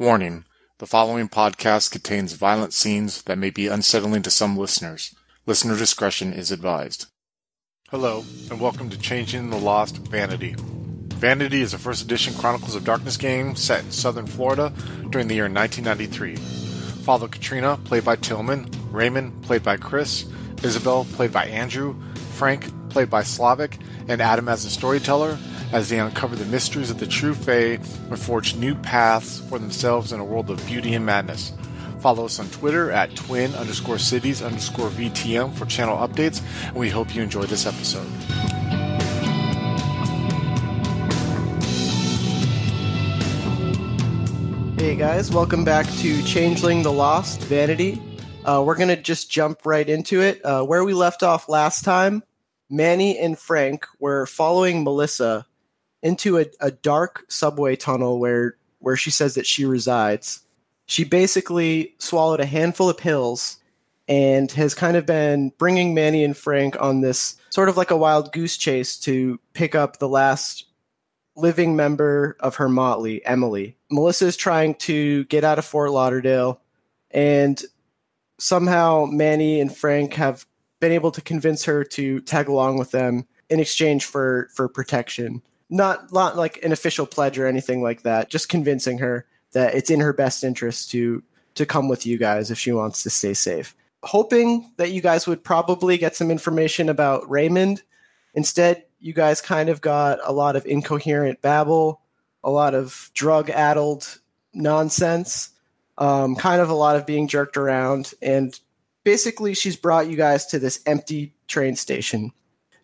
Warning: The following podcast contains violent scenes that may be unsettling to some listeners. Listener discretion is advised. Hello, and welcome to Changeling the Lost Vanity. Vanity is a first edition Chronicles of Darkness game set in southern Florida during the year 1993. Follow Katrina, played by Tillman, Raymond, played by Chris, Isabel, played by Andrew, Frank, played by Slavic, and Adam as the storyteller as they uncover the mysteries of the true Fae and forge new paths for themselves in a world of beauty and madness. Follow us on Twitter at twin underscore cities underscore VTM for channel updates, and we hope you enjoy this episode. Hey guys, welcome back to Changeling the Lost Vanity. Uh, we're going to just jump right into it. Uh, where we left off last time, Manny and Frank were following Melissa into a, a dark subway tunnel where where she says that she resides. She basically swallowed a handful of pills and has kind of been bringing Manny and Frank on this sort of like a wild goose chase to pick up the last living member of her motley, Emily. Melissa is trying to get out of Fort Lauderdale, and somehow Manny and Frank have been able to convince her to tag along with them in exchange for for protection not not like an official pledge or anything like that. Just convincing her that it's in her best interest to to come with you guys if she wants to stay safe. Hoping that you guys would probably get some information about Raymond. Instead, you guys kind of got a lot of incoherent babble, a lot of drug addled nonsense, um, kind of a lot of being jerked around. And basically, she's brought you guys to this empty train station.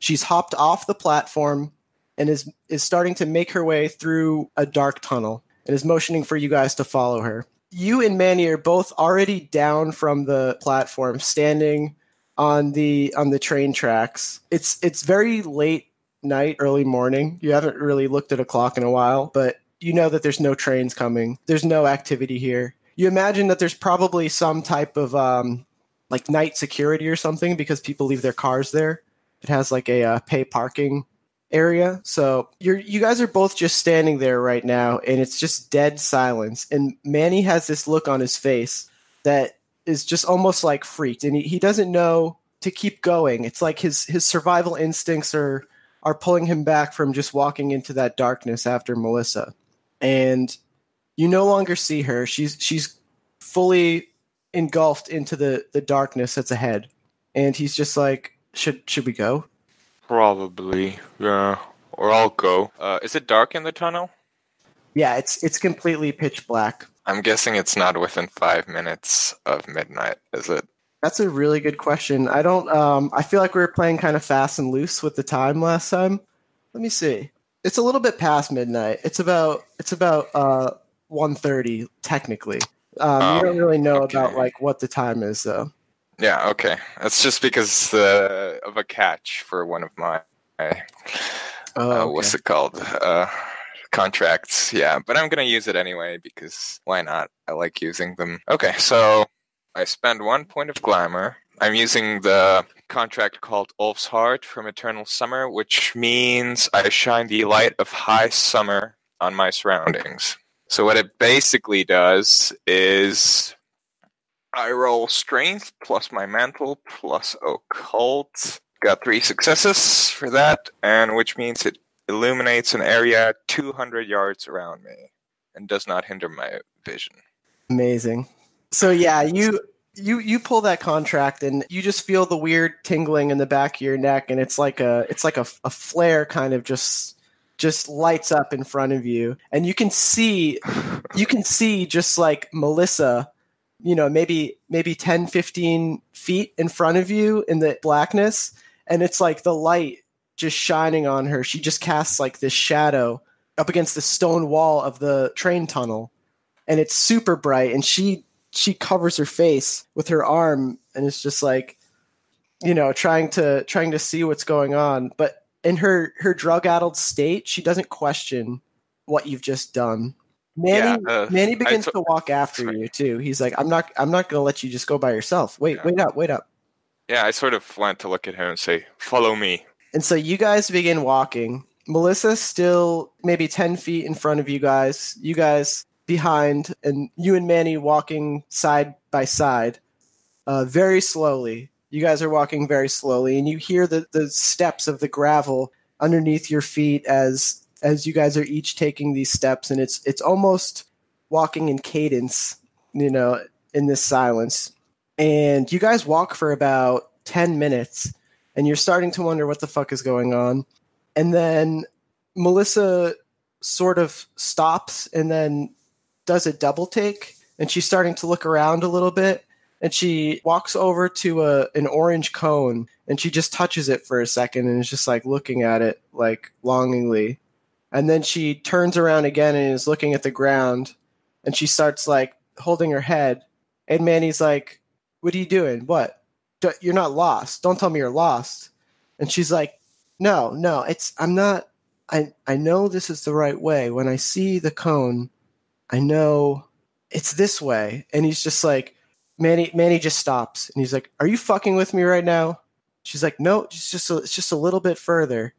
She's hopped off the platform and is is starting to make her way through a dark tunnel and is motioning for you guys to follow her. You and Manny are both already down from the platform, standing on the on the train tracks. It's it's very late night, early morning. You haven't really looked at a clock in a while, but you know that there's no trains coming. There's no activity here. You imagine that there's probably some type of um, like night security or something because people leave their cars there. It has like a uh, pay parking area. So you're you guys are both just standing there right now, and it's just dead silence. And Manny has this look on his face that is just almost like freaked, and he, he doesn't know to keep going. It's like his his survival instincts are are pulling him back from just walking into that darkness after Melissa. And you no longer see her. She's she's fully engulfed into the the darkness that's ahead. And he's just like, should should we go? Probably, yeah. Or I'll go. Uh, is it dark in the tunnel? Yeah, it's it's completely pitch black. I'm guessing it's not within five minutes of midnight, is it? That's a really good question. I don't. Um, I feel like we were playing kind of fast and loose with the time last time. Let me see. It's a little bit past midnight. It's about it's about uh, 1.30 technically. Um, um, you don't really know okay. about like what the time is though. Yeah, okay. That's just because uh, of a catch for one of my, oh, uh, okay. what's it called? Uh, contracts. Yeah, but I'm going to use it anyway because why not? I like using them. Okay, so I spend one point of glamour. I'm using the contract called Ulf's Heart from Eternal Summer, which means I shine the light of high summer on my surroundings. So what it basically does is I roll strength plus my mantle plus occult. Got three successes for that, and which means it illuminates an area 200 yards around me and does not hinder my vision. Amazing. So yeah, you you you pull that contract and you just feel the weird tingling in the back of your neck and it's like a it's like a, a flare kind of just just lights up in front of you and you can see you can see just like Melissa you know maybe maybe 10 15 feet in front of you in the blackness and it's like the light just shining on her. She just casts like this shadow up against the stone wall of the train tunnel and it's super bright and she she covers her face with her arm and it's just like you know trying to trying to see what's going on. But in her her drug addled state she doesn't question what you've just done Manny yeah, uh, Manny begins t- to walk after you too. He's like, "I'm not. I'm not going to let you just go by yourself. Wait, yeah. wait up, wait up." Yeah, I sort of went to look at him and say, "Follow me." And so you guys begin walking. Melissa still maybe ten feet in front of you guys. You guys behind, and you and Manny walking side by side, uh, very slowly. You guys are walking very slowly, and you hear the, the steps of the gravel underneath your feet as as you guys are each taking these steps, and it's it's almost walking in cadence, you know, in this silence. And you guys walk for about ten minutes, and you're starting to wonder what the fuck is going on. And then Melissa sort of stops and then does a double take, and she's starting to look around a little bit and she walks over to a an orange cone and she just touches it for a second and is just like looking at it like longingly and then she turns around again and is looking at the ground and she starts like holding her head. And manny's like what are you doing? What? You're not lost. Don't tell me you're lost. And she's like no no it's i'm not i i know this is the right way. When i see the cone i know it's this way. And he's just like Manny Manny just stops and he's like, "Are you fucking with me right now?" She's like, "No, it's just a, it's just a little bit further."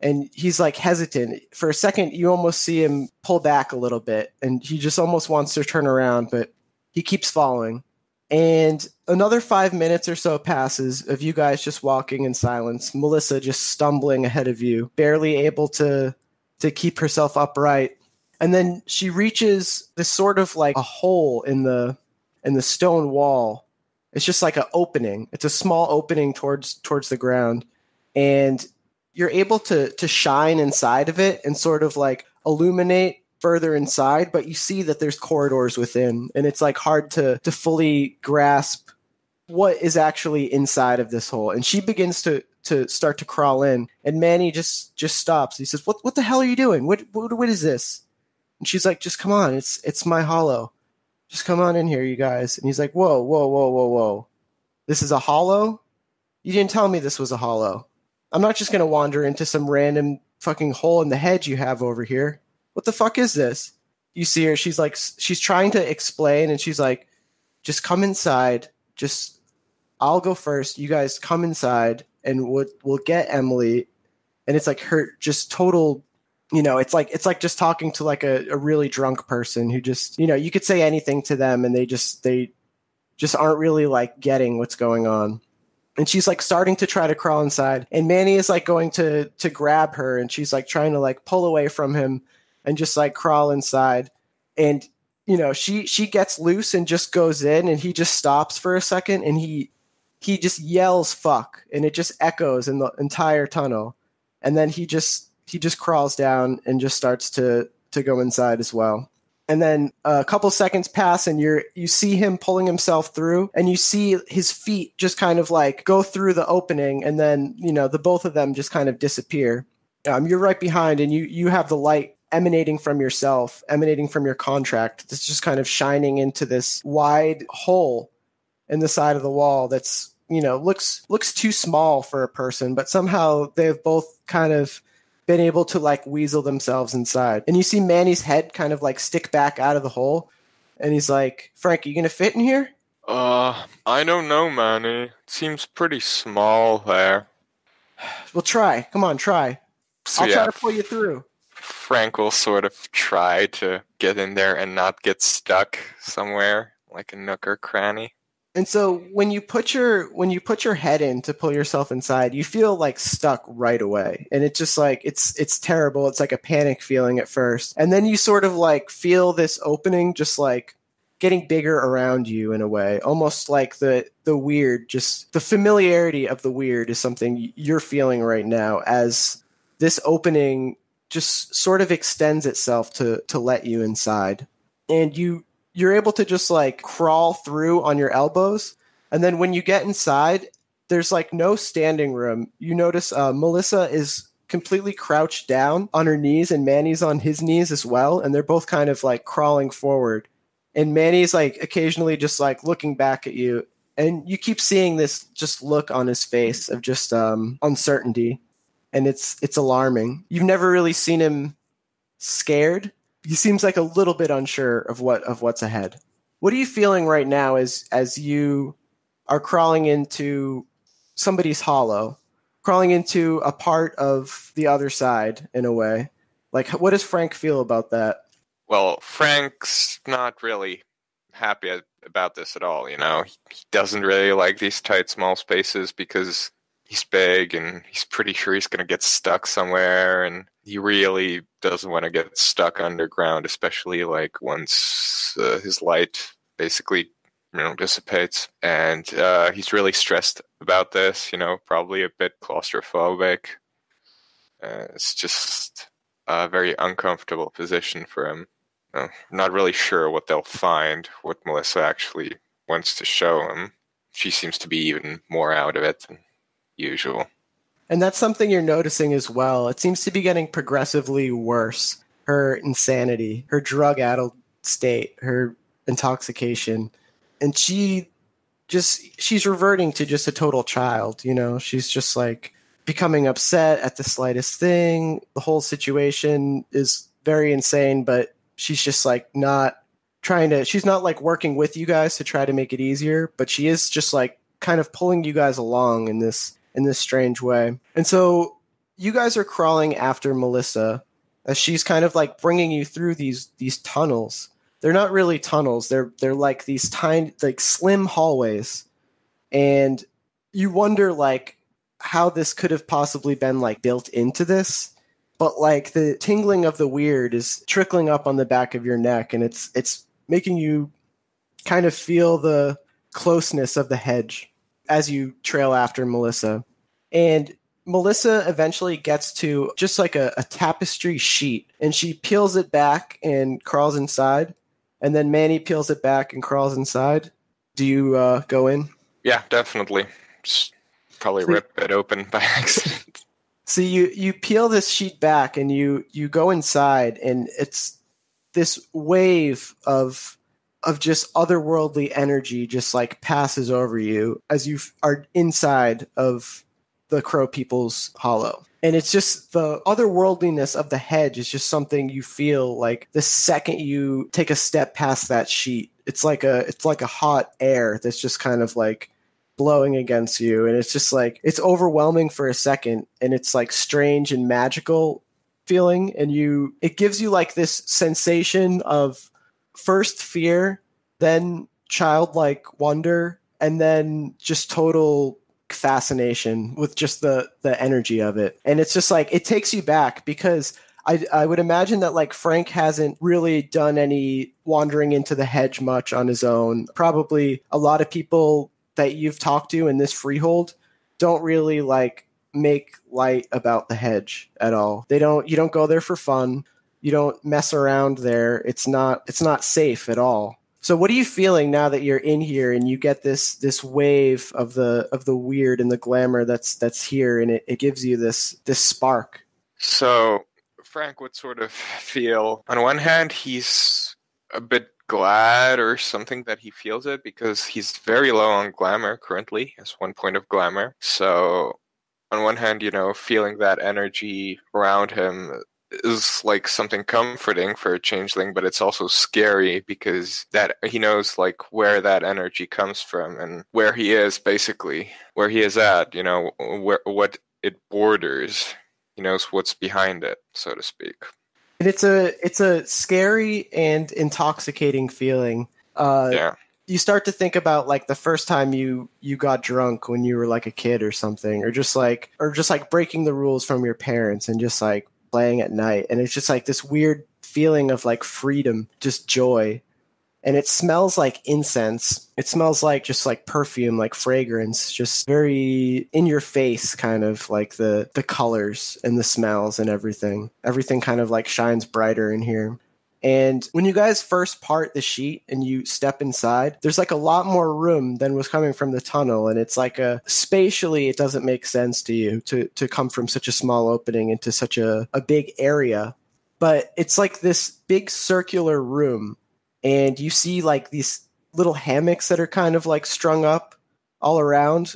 And he's like hesitant. For a second, you almost see him pull back a little bit and he just almost wants to turn around, but he keeps following. And another 5 minutes or so passes of you guys just walking in silence. Melissa just stumbling ahead of you, barely able to to keep herself upright. And then she reaches this sort of like a hole in the in the stone wall it's just like an opening it's a small opening towards towards the ground and you're able to to shine inside of it and sort of like illuminate further inside but you see that there's corridors within and it's like hard to to fully grasp what is actually inside of this hole and she begins to to start to crawl in and manny just just stops he says what what the hell are you doing what what, what is this and she's like just come on it's it's my hollow just come on in here, you guys. And he's like, whoa, whoa, whoa, whoa, whoa. This is a hollow? You didn't tell me this was a hollow. I'm not just going to wander into some random fucking hole in the hedge you have over here. What the fuck is this? You see her, she's like, she's trying to explain, and she's like, just come inside. Just, I'll go first. You guys come inside, and we'll, we'll get Emily. And it's like her just total you know it's like it's like just talking to like a, a really drunk person who just you know you could say anything to them and they just they just aren't really like getting what's going on and she's like starting to try to crawl inside. And manny is like going to to grab her. And she's like trying to like pull away from him and just like crawl inside. And you know she she gets loose and just goes in and he just stops for a second and he he just yells fuck and it just echoes in the entire tunnel. And then he just he just crawls down and just starts to to go inside as well. And then a couple seconds pass and you're you see him pulling himself through and you see his feet just kind of like go through the opening and then, you know, the both of them just kind of disappear. Um, you're right behind and you you have the light emanating from yourself, emanating from your contract. That's just kind of shining into this wide hole in the side of the wall that's, you know, looks looks too small for a person, but somehow they've both kind of been able to like weasel themselves inside. And you see Manny's head kind of like stick back out of the hole. And he's like, Frank, are you going to fit in here? Uh, I don't know, Manny. It seems pretty small there. Well, try. Come on, try. So, I'll yeah, try to pull you through. Frank will sort of try to get in there and not get stuck somewhere like a nook or cranny. And so when you put your when you put your head in to pull yourself inside, you feel like stuck right away. And it's just like it's it's terrible. It's like a panic feeling at first. And then you sort of like feel this opening just like getting bigger around you in a way. Almost like the the weird, just the familiarity of the weird is something you're feeling right now as this opening just sort of extends itself to to let you inside. And you you're able to just like crawl through on your elbows. And then when you get inside, there's like no standing room. You notice uh, Melissa is completely crouched down on her knees and Manny's on his knees as well. And they're both kind of like crawling forward. And Manny's like occasionally just like looking back at you. And you keep seeing this just look on his face of just um, uncertainty. And it's it's alarming. You've never really seen him scared he seems like a little bit unsure of what of what's ahead. What are you feeling right now as as you are crawling into somebody's hollow, crawling into a part of the other side in a way? Like what does Frank feel about that? well, Frank's not really happy about this at all. You know, he doesn't really like these tight, small spaces because he's big and he's pretty sure he's going to get stuck somewhere. And he really doesn't want to get stuck underground, especially like once uh, his light basically you know dissipates and uh, he's really stressed about this you know probably a bit claustrophobic uh, it's just a very uncomfortable position for him uh, not really sure what they'll find, what Melissa actually wants to show him. She seems to be even more out of it than usual. And that's something you're noticing as well. It seems to be getting progressively worse. Her insanity, her drug addled state, her intoxication. And she just, she's reverting to just a total child, you know? She's just like becoming upset at the slightest thing. The whole situation is very insane, but she's just like not trying to she's not like working with you guys to try to make it easier but she is just like kind of pulling you guys along in this in this strange way. And so you guys are crawling after melissa as she's kind of like bringing you through these these tunnels. They're not really tunnels. They're they're like these tiny like slim hallways. And you wonder like how this could have possibly been like built into this. But like the tingling of the weird is trickling up on the back of your neck and it's it's making you kind of feel the closeness of the hedge as you trail after Melissa. And Melissa eventually gets to just like a, a, tapestry sheet and she peels it back and crawls inside. And then Manny peels it back and crawls inside. Do you uh, go in? Yeah, definitely. Just probably rip it open by accident. So you you peel this sheet back and you you go inside and it's this wave of of just otherworldly energy just like passes over you as you are inside of the crow people's hollow. And it's just the otherworldliness of the hedge is just something you feel like the second you take a step past that sheet it's like a it's like a hot air that's just kind of like blowing against you. And it's just like it's overwhelming for a second and it's like strange and magical feeling. And you it gives you like this sensation of first fear then childlike wonder and then just total fascination with just the the energy of it and it's just like it takes you back because I, I would imagine that like Frank hasn't really done any wandering into the hedge much on his own. Probably a lot of people that you've talked to in this freehold don't really like make light about the hedge at all. They don't you don't go there for fun. You don't mess around there. It's not it's not safe at all. So what are you feeling now that you're in here and you get this this wave of the of the weird and the glamour that's that's here and it, it gives you this this spark? So Frank would sort of feel on one hand he's a bit glad or something that he feels it because he's very low on glamour currently, has one point of glamour. So, on one hand, you know, feeling that energy around him is like something comforting for a changeling, but it's also scary because that he knows like where that energy comes from and where he is basically, where he is at, you know, where what it borders. He knows what's behind it, so to speak and it's a it's a scary and intoxicating feeling. Uh, yeah. You start to think about like the first time you you got drunk when you were like a kid or something, or just like or just like breaking the rules from your parents and just like playing at night, and it's just like this weird feeling of like freedom, just joy and it smells like incense. It smells like just like perfume, like fragrance, just very in your face kind of like the the colors and the smells and everything. Everything kind of like shines brighter in here. And when you guys first part the sheet and you step inside, there's like a lot more room than was coming from the tunnel. And it's like a spatially, it doesn't make sense to you to, to come from such a small opening into such a, a big area. But it's like this big circular room and you see like these little hammocks that are kind of like strung up all around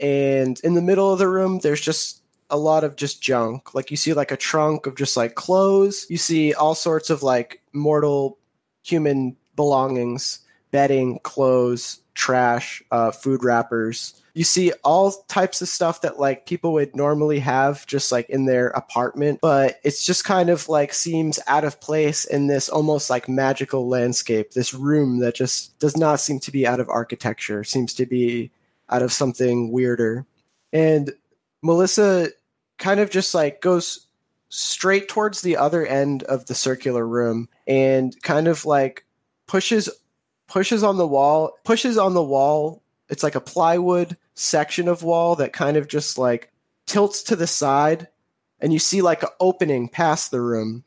and in the middle of the room there's just a lot of just junk like you see like a trunk of just like clothes you see all sorts of like mortal human belongings bedding, clothes, trash, uh, food wrappers. You see all types of stuff that like people would normally have just like in their apartment, but it's just kind of like seems out of place in this almost like magical landscape. This room that just does not seem to be out of architecture, seems to be out of something weirder. And Melissa kind of just like goes straight towards the other end of the circular room and kind of like pushes pushes on the wall, pushes on the wall. It's like a plywood section of wall that kind of just like tilts to the side and you see like an opening past the room.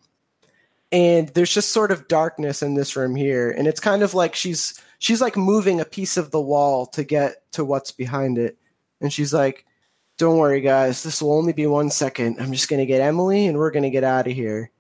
And there's just sort of darkness in this room here and it's kind of like she's she's like moving a piece of the wall to get to what's behind it. And she's like, "Don't worry guys, this will only be 1 second. I'm just going to get Emily and we're going to get out of here."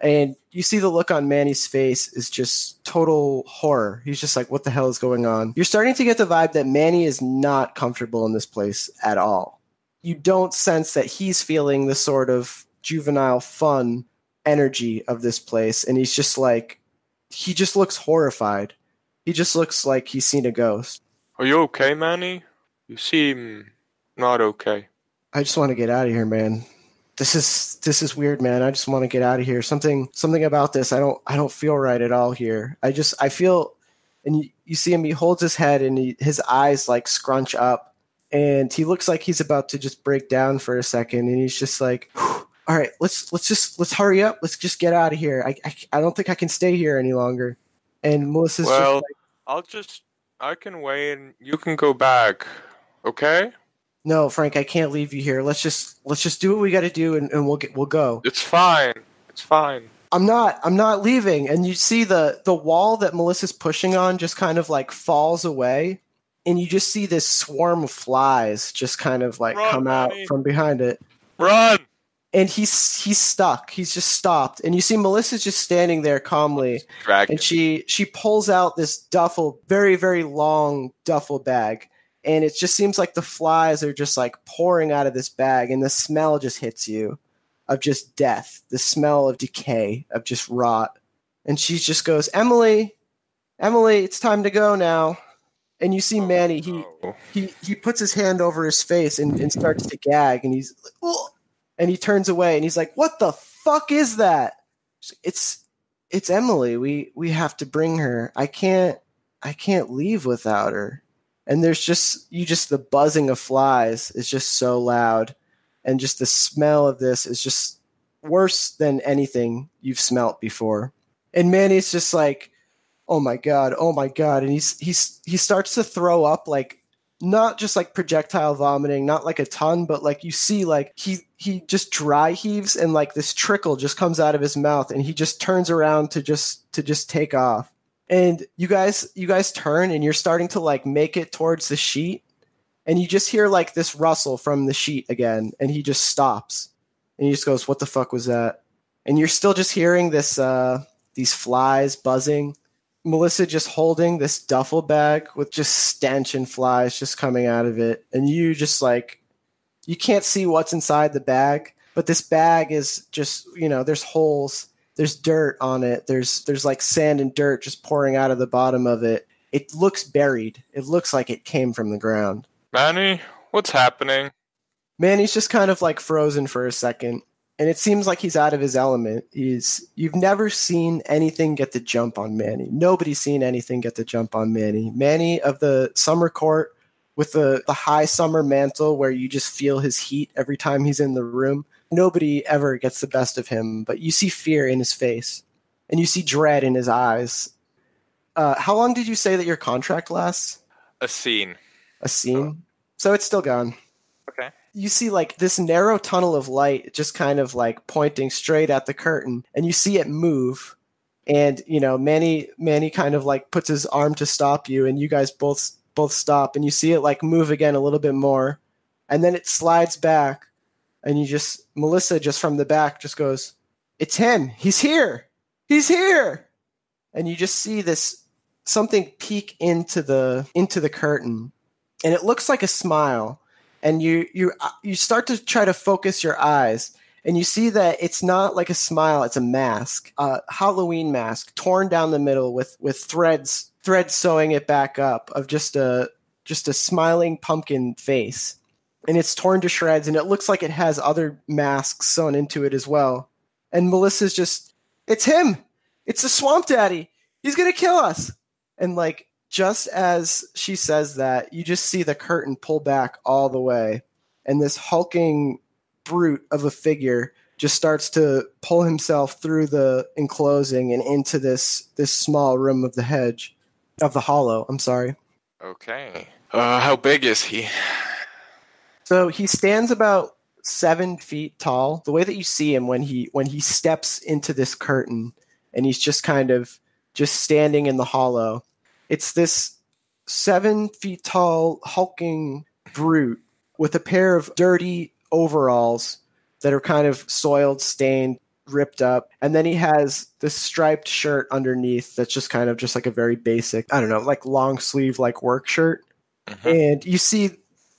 and you see the look on Manny's face is just total horror. He's just like, what the hell is going on? You're starting to get the vibe that Manny is not comfortable in this place at all. You don't sense that he's feeling the sort of juvenile fun energy of this place. And he's just like, he just looks horrified. He just looks like he's seen a ghost. Are you okay, Manny? You seem not okay. I just want to get out of here, man. This is this is weird man. I just want to get out of here. Something something about this i don't i don't feel right at all here. I just i feel and you, you see him he holds his head and he, his eyes like scrunch up. And he looks like he's about to just break down for a second and he's just like all right let's let's just let's hurry up. Let's just get out of here. I i, I don't think i can stay here any longer. And melissa's well like, i'll just i can wait and you can go back okay no, Frank, I can't leave you here. Let's just let's just do what we got to do, and, and we'll get we'll go. It's fine. It's fine. I'm not I'm not leaving. And you see the the wall that Melissa's pushing on just kind of like falls away, and you just see this swarm of flies just kind of like Run, come out from behind it. Run. And he's he's stuck. He's just stopped. And you see Melissa's just standing there calmly, Dragon. and she she pulls out this duffel, very very long duffel bag, and it just seems like the flies are just like pouring out of this bag, and the smell just hits you of just death, the smell of decay, of just rot. And she just goes, Emily, Emily, it's time to go now. And you see oh, Manny, he Oh. he he puts his hand over his face and, and starts to gag, and he's like, and he turns away, and he's like, "What the fuck is that?" It's it's Emily. We we have to bring her. I can't I can't leave without her. And there's just you just the buzzing of flies is just so loud, and just the smell of this is just worse than anything you've smelt before. And Manny's just like, oh my god, oh my god, and he's he's he starts to throw up like not just like projectile vomiting, not like a ton, but like you see like he he just dry heaves and like this trickle just comes out of his mouth and he just turns around to just to just take off. And you guys you guys turn and you're starting to like make it towards the sheet and you just hear like this rustle from the sheet again and he just stops and he just goes what the fuck was that? And you're still just hearing this uh these flies buzzing Melissa just holding this duffel bag with just stench and flies just coming out of it. And you just like, you can't see what's inside the bag, but this bag is just, you know, there's holes, there's dirt on it, there's, there's like sand and dirt just pouring out of the bottom of it. It looks buried. It looks like it came from the ground. Manny, what's happening? Manny's just kind of like frozen for a second. And it seems like he's out of his element. He's you've never seen anything get the jump on Manny. Nobody's seen anything get the jump on Manny. Manny of the summer court with the, the high summer mantle where you just feel his heat every time he's in the room. Nobody ever gets the best of him, but you see fear in his face and you see dread in his eyes. Uh, how long did you say that your contract lasts? A scene. A scene? So it's still gone Okay. you see like this narrow tunnel of light just kind of like pointing straight at the curtain and you see it move and you know manny manny kind of like puts his arm to stop you and you guys both both stop and you see it like move again a little bit more and then it slides back and you just melissa just from the back just goes it's him. He's here. He's here. And you just see this something peek into the into the curtain. And it looks like a smile. And you you you start to try to focus your eyes. And you see that it's not like a smile. It's a mask a halloween mask torn down the middle with with threads thread sewing it back up of just a just a smiling pumpkin face. And it's torn to shreds and it looks like it has other masks sewn into it as well. And Melissa's just it's him. It's the swamp daddy. He's going to kill us. And like just as she says that, you just see the curtain pull back all the way and this hulking brute of a figure just starts to pull himself through the enclosing and into this this small room of the hedge of the hollow i'm sorry okay uh, how big is he so he stands about seven feet tall the way that you see him when he when he steps into this curtain and he's just kind of just standing in the hollow it's this seven feet tall hulking brute with a pair of dirty overalls that are kind of soiled, stained, ripped up. And then he has this striped shirt underneath that's just kind of just like a very basic, I don't know, like long sleeve like work shirt. Mm-hmm. And you see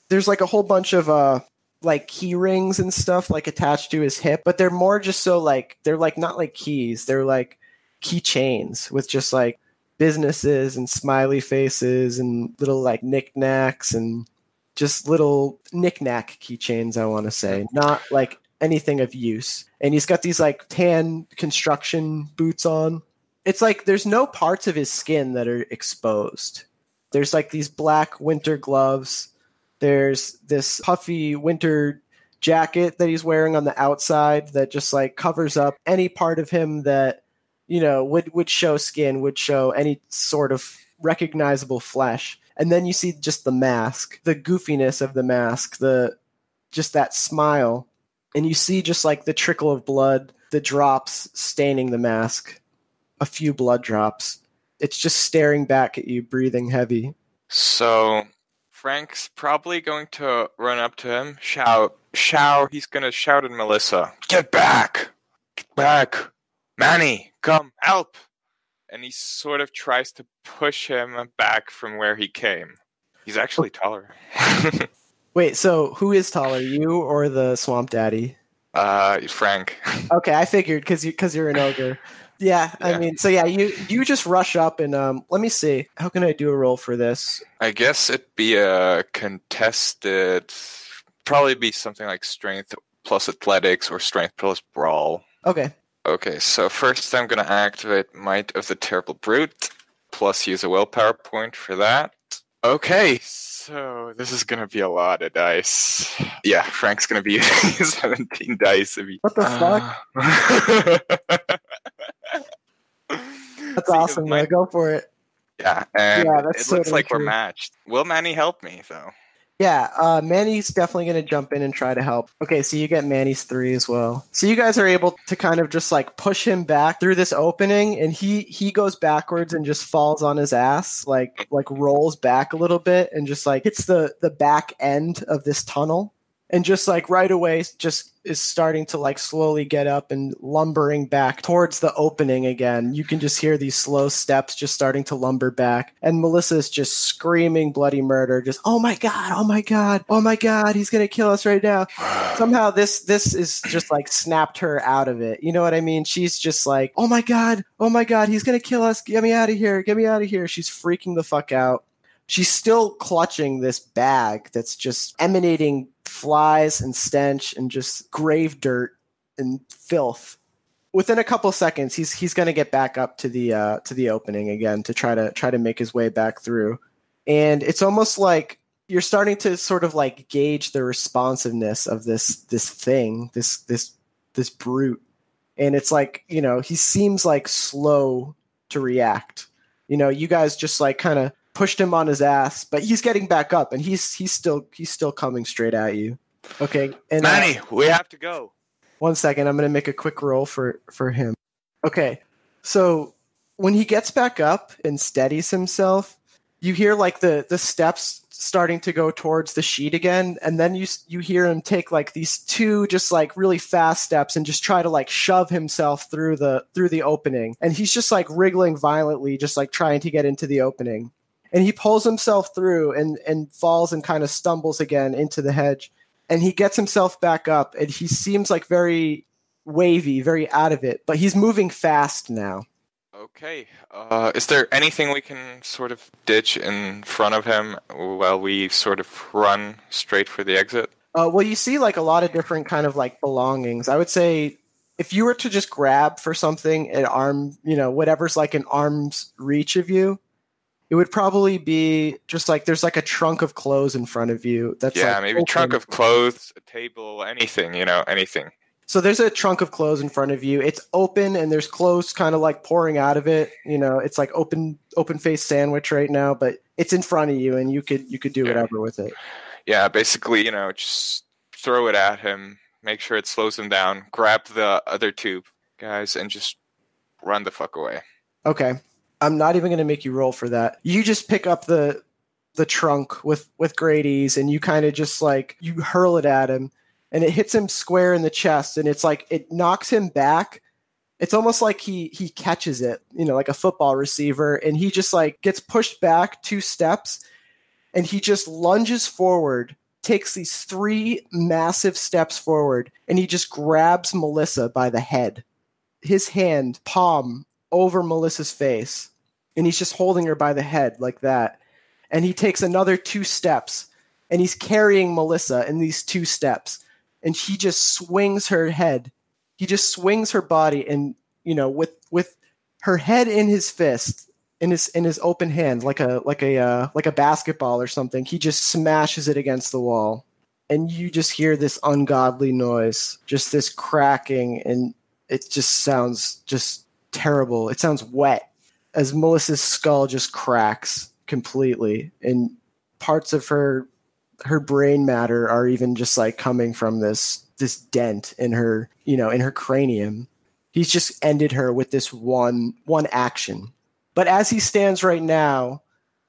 there's like a whole bunch of uh like key rings and stuff like attached to his hip, but they're more just so like they're like not like keys, they're like keychains with just like businesses and smiley faces and little like knickknacks and just little knickknack keychains, I want to say, not like anything of use. And he's got these like tan construction boots on. It's like there's no parts of his skin that are exposed. There's like these black winter gloves. There's this puffy winter jacket that he's wearing on the outside that just like covers up any part of him that you know would would show skin, would show any sort of recognizable flesh. And then you see just the mask, the goofiness of the mask, the just that smile and you see just like the trickle of blood, the drops staining the mask, a few blood drops. It's just staring back at you, breathing heavy. So Frank's probably going to run up to him, shout, shout. He's going to shout at Melissa, Get back! Get back! Manny, come, help! And he sort of tries to push him back from where he came. He's actually taller. Wait, so who is taller, you or the Swamp Daddy? Uh, Frank. okay, I figured because you because you're an ogre. Yeah, yeah, I mean, so yeah, you you just rush up and um, let me see. How can I do a roll for this? I guess it'd be a contested. Probably be something like strength plus athletics or strength plus brawl. Okay. Okay, so first I'm gonna activate Might of the Terrible Brute, plus use a willpower point for that. Okay, so this is gonna be a lot of dice. Yeah, Frank's gonna be using 17 dice. If he, what the uh, fuck? that's awesome. My, go for it. Yeah, and yeah, it looks like true. we're matched. Will Manny help me though? Yeah, uh, Manny's definitely going to jump in and try to help. Okay, so you get Manny's three as well. So you guys are able to kind of just like push him back through this opening, and he he goes backwards and just falls on his ass, like like rolls back a little bit, and just like hits the the back end of this tunnel, and just like right away just is starting to like slowly get up and lumbering back towards the opening again. You can just hear these slow steps just starting to lumber back. And melissa is just screaming bloody murder, just, oh my God, oh my God, oh my God, he's gonna kill us right now. Somehow this this is just like snapped her out of it. You know what I mean? She's just like, oh my God, oh my God, he's gonna kill us. Get me out of here, get me out of here. She's freaking the fuck out she's still clutching this bag that's just emanating flies and stench and just grave dirt and filth. Within a couple seconds, he's he's going to get back up to the uh, to the opening again to try to try to make his way back through. And it's almost like you're starting to sort of like gauge the responsiveness of this this thing, this this this brute. And it's like, you know, he seems like slow to react. You know, you guys just like kind of pushed him on his ass, but he's getting back up and he's he's still he's still coming straight at you. Okay, and uh, Manny, uh, we have to go. One second, I'm gonna make a quick roll for for him. Okay, so when he gets back up and steadies himself, you hear like the the steps starting to go towards the sheet again and then you you hear him take like these two just like really fast steps and just try to like shove himself through the through the opening and he's just like wriggling violently just like trying to get into the opening and he pulls himself through and and falls and kind of stumbles again into the hedge and he gets himself back up and he seems like very wavy very out of it but he's moving fast now Okay. Uh, is there anything we can sort of ditch in front of him while we sort of run straight for the exit? Uh, well, you see like a lot of different kind of like belongings. I would say if you were to just grab for something at arm, you know, whatever's like an arm's reach of you, it would probably be just like there's like a trunk of clothes in front of you. That's yeah, like maybe trunk of clothes, a table, anything, you know, anything. So there's a trunk of clothes in front of you. It's open and there's clothes kind of like pouring out of it. You know, it's like open open face sandwich right now, but it's in front of you and you could you could do yeah. whatever with it. Yeah, basically, you know, just throw it at him, make sure it slows him down, grab the other two guys and just run the fuck away. Okay. I'm not even going to make you roll for that. You just pick up the the trunk with with ease and you kind of just like you hurl it at him and it hits him square in the chest and it's like it knocks him back it's almost like he he catches it you know like a football receiver and he just like gets pushed back two steps and he just lunges forward takes these three massive steps forward and he just grabs melissa by the head his hand palm over melissa's face and he's just holding her by the head like that and he takes another two steps and he's carrying melissa in these two steps and she just swings her head. He just swings her body, and you know, with with her head in his fist, in his in his open hand, like a like a uh, like a basketball or something. He just smashes it against the wall, and you just hear this ungodly noise, just this cracking, and it just sounds just terrible. It sounds wet. As Melissa's skull just cracks completely, and parts of her her brain matter are even just like coming from this this dent in her you know in her cranium. He's just ended her with this one one action. But as he stands right now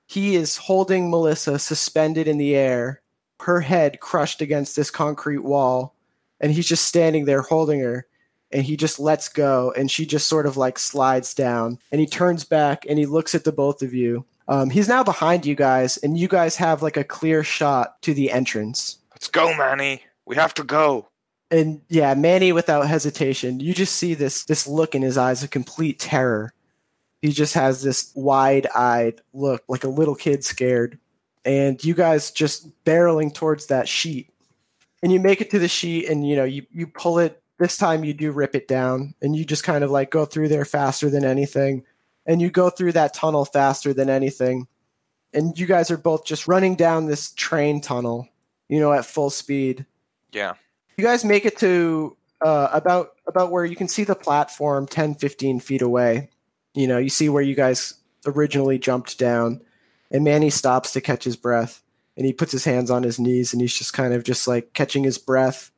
he is holding melissa suspended in the air her head crushed against this concrete wall and he's just standing there holding her and he just lets go and she just sort of like slides down and he turns back and he looks at the both of you um, he's now behind you guys, and you guys have like a clear shot to the entrance. Let's go, Manny. We have to go. And yeah, Manny, without hesitation, you just see this this look in his eyes of complete terror. He just has this wide-eyed look, like a little kid scared. And you guys just barreling towards that sheet, and you make it to the sheet, and you know you you pull it. This time you do rip it down, and you just kind of like go through there faster than anything and you go through that tunnel faster than anything. And you guys are both just running down this train tunnel, you know, at full speed. Yeah. You guys make it to uh, about about where you can see the platform 10, 15 feet away. You know, you see where you guys originally jumped down. And Manny stops to catch his breath. And he puts his hands on his knees and he's just kind of just like catching his breath.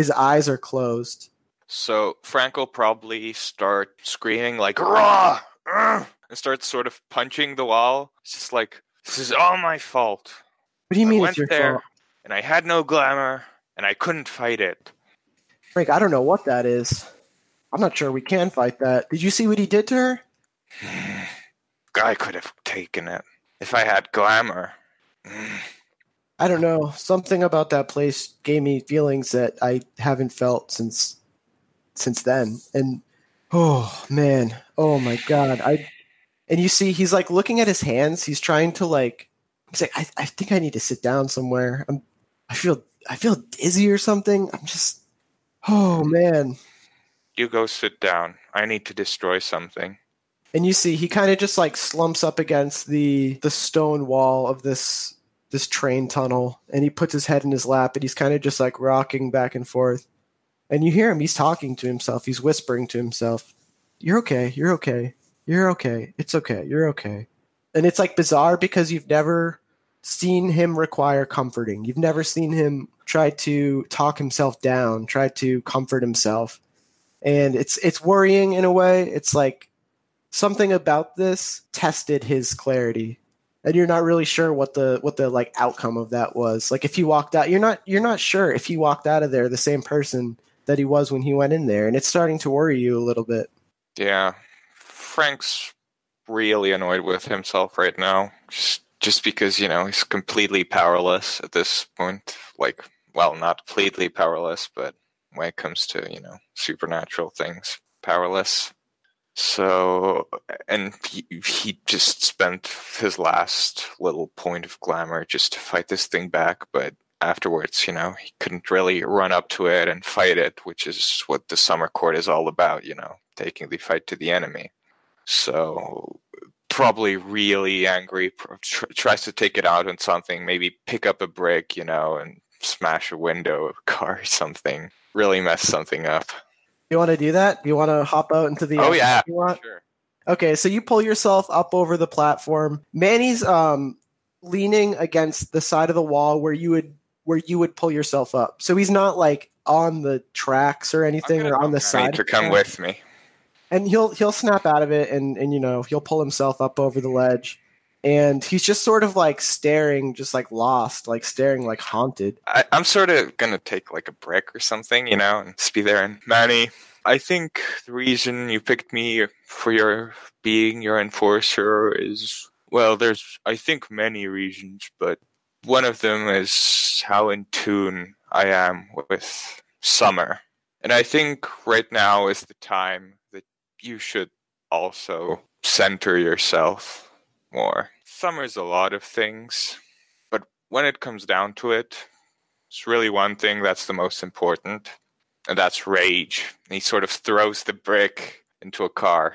His eyes are closed. So Frank will probably start screaming like "Raw!" and starts sort of punching the wall. It's just like, this is all my fault. What do you mean I went it's there fault? And I had no glamour, and I couldn't fight it. Frank, I don't know what that is. I'm not sure we can fight that. Did you see what he did to her? I could have taken it if I had glamour. I don't know. Something about that place gave me feelings that I haven't felt since since then. And Oh man. Oh my god. I and you see he's like looking at his hands. He's trying to like he's like I, I think I need to sit down somewhere. I'm I feel I feel dizzy or something. I'm just Oh man. You go sit down. I need to destroy something. And you see he kind of just like slumps up against the the stone wall of this this train tunnel and he puts his head in his lap and he's kind of just like rocking back and forth. And you hear him, he's talking to himself, he's whispering to himself, You're okay, you're okay, you're okay, it's okay, you're okay. And it's like bizarre because you've never seen him require comforting. You've never seen him try to talk himself down, try to comfort himself. And it's it's worrying in a way. It's like something about this tested his clarity and you're not really sure what the what the like outcome of that was like if he walked out you're not you're not sure if he walked out of there the same person that he was when he went in there, and it's starting to worry you a little bit. Yeah, Frank's really annoyed with himself right now, just just because you know he's completely powerless at this point. Like, well, not completely powerless, but when it comes to you know supernatural things, powerless. So, and he, he just spent his last little point of glamour just to fight this thing back. But afterwards, you know, he couldn't really run up to it and fight it, which is what the summer court is all about, you know, taking the fight to the enemy. So, probably really angry, tr- tries to take it out on something, maybe pick up a brick, you know, and smash a window of a car or something, really mess something up. You want to do that? Do you want to hop out into the? Oh yeah, sure. Okay, so you pull yourself up over the platform. Manny's um leaning against the side of the wall where you would where you would pull yourself up. So he's not like on the tracks or anything or on the side. To come with me. And he'll he'll snap out of it and and you know he'll pull himself up over the ledge and he's just sort of like staring, just like lost, like staring, like haunted. I, am sort of gonna take like a break or something, you know, and just be there. And Manny, I think the reason you picked me for your being your enforcer is well, there's I think many reasons, but one of them is how in tune I am with summer, and I think right now is the time that you should also center yourself more. Summer's a lot of things, but when it comes down to it, it's really one thing that's the most important, and that's rage. And he sort of throws the brick into a car.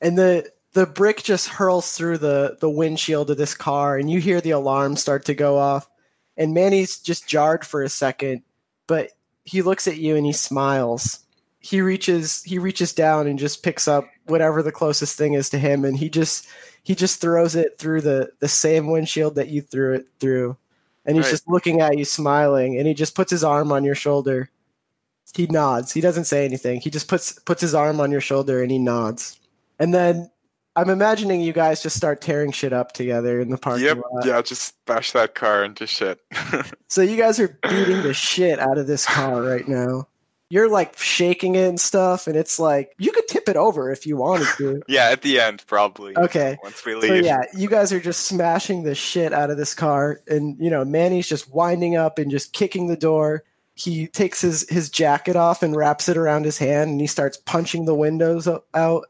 And the the brick just hurls through the, the windshield of this car, and you hear the alarm start to go off. And Manny's just jarred for a second, but he looks at you and he smiles. He reaches he reaches down and just picks up whatever the closest thing is to him, and he just he just throws it through the the same windshield that you threw it through. And he's right. just looking at you smiling and he just puts his arm on your shoulder. He nods. He doesn't say anything. He just puts puts his arm on your shoulder and he nods. And then i'm imagining you guys just start tearing shit up together in the parking yep, lot. Yeah just bash that car into shit. So you guys are beating the shit out of this car right now you're like shaking it and stuff, and it's like you could tip it over if you wanted to. yeah, at the end, probably. Okay. Once we leave. So yeah, you guys are just smashing the shit out of this car, and you know Manny's just winding up and just kicking the door. He takes his his jacket off and wraps it around his hand, and he starts punching the windows out.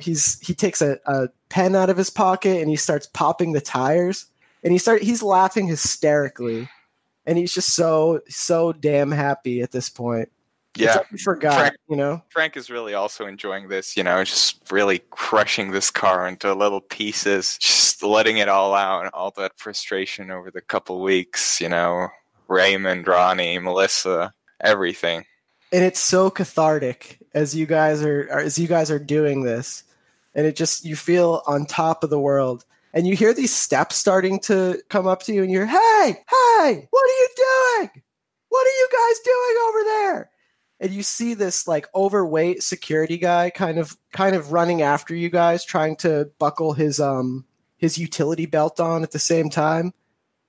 He's he takes a, a pen out of his pocket and he starts popping the tires, and he start he's laughing hysterically, and he's just so so damn happy at this point yeah, like forgot. Frank, you know, Frank is really also enjoying this. You know, just really crushing this car into little pieces, just letting it all out, all that frustration over the couple weeks. You know, Raymond, Ronnie, Melissa, everything. And it's so cathartic as you guys are as you guys are doing this, and it just you feel on top of the world. And you hear these steps starting to come up to you, and you're, hey, hey, what are you doing? What are you guys doing over there? And you see this like overweight security guy kind of kind of running after you guys trying to buckle his um his utility belt on at the same time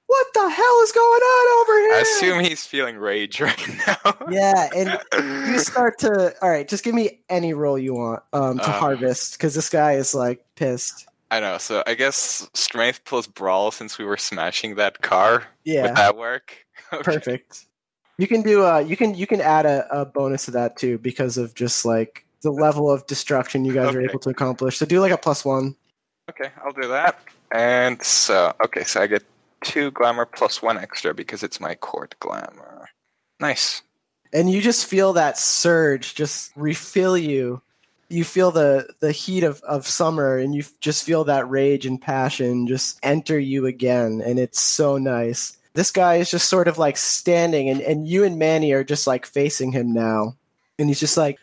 what the hell is going on over here i assume he's feeling rage right now yeah and you start to all right just give me any roll you want um to uh, harvest because this guy is like pissed I know. So I guess strength plus brawl since we were smashing that car. Yeah. Would that work? Okay. Perfect. You can do uh you can you can add a, a bonus to that too because of just like the level of destruction you guys okay. are able to accomplish. So do like a plus one. Okay, I'll do that. And so okay, so I get two glamour plus one extra because it's my court glamour. Nice. And you just feel that surge just refill you. You feel the the heat of, of summer and you just feel that rage and passion just enter you again and it's so nice this guy is just sort of like standing and, and you and Manny are just like facing him now. And he's just like,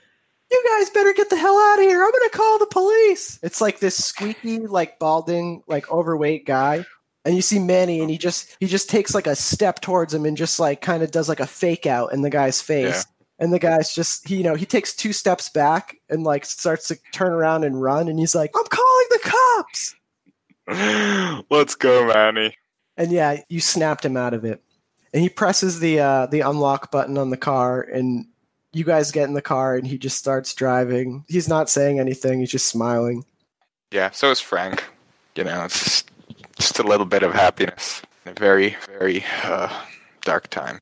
You guys better get the hell out of here. I'm gonna call the police. It's like this squeaky, like balding, like overweight guy. And you see Manny and he just he just takes like a step towards him and just like kind of does like a fake out in the guy's face. Yeah. And the guy's just he, you know, he takes two steps back and like starts to turn around and run and he's like, I'm calling the cops. Let's go, Manny and yeah, you snapped him out of it. And he presses the uh, the unlock button on the car, and you guys get in the car, and he just starts driving. He's not saying anything; he's just smiling. Yeah, so is Frank. You know, it's just, just a little bit of happiness in a very, very uh, dark time.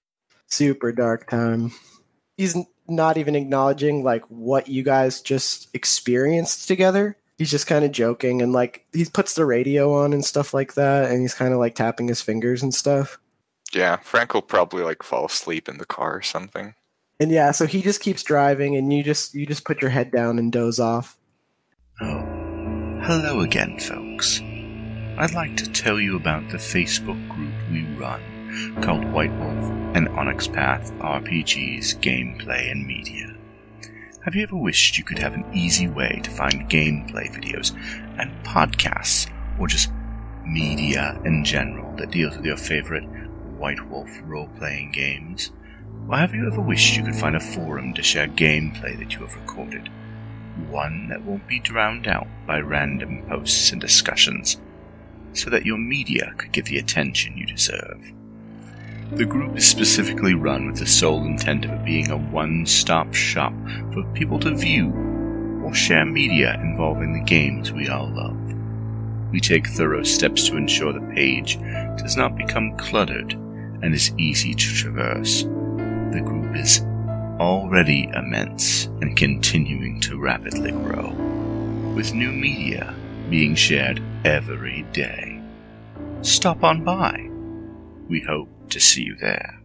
Super dark time. He's not even acknowledging like what you guys just experienced together. He's just kind of joking and like he puts the radio on and stuff like that, and he's kind of like tapping his fingers and stuff. Yeah, Frank will probably like fall asleep in the car or something. And yeah, so he just keeps driving, and you just you just put your head down and doze off. Oh, hello again, folks. I'd like to tell you about the Facebook group we run called White Wolf and Onyx Path RPGs Gameplay and Media. Have you ever wished you could have an easy way to find gameplay videos and podcasts, or just media in general that deals with your favorite White Wolf role playing games? Or have you ever wished you could find a forum to share gameplay that you have recorded? One that won't be drowned out by random posts and discussions, so that your media could get the attention you deserve. The group is specifically run with the sole intent of being a one stop shop for people to view or share media involving the games we all love. We take thorough steps to ensure the page does not become cluttered and is easy to traverse. The group is already immense and continuing to rapidly grow, with new media being shared every day. Stop on by. We hope to see you there.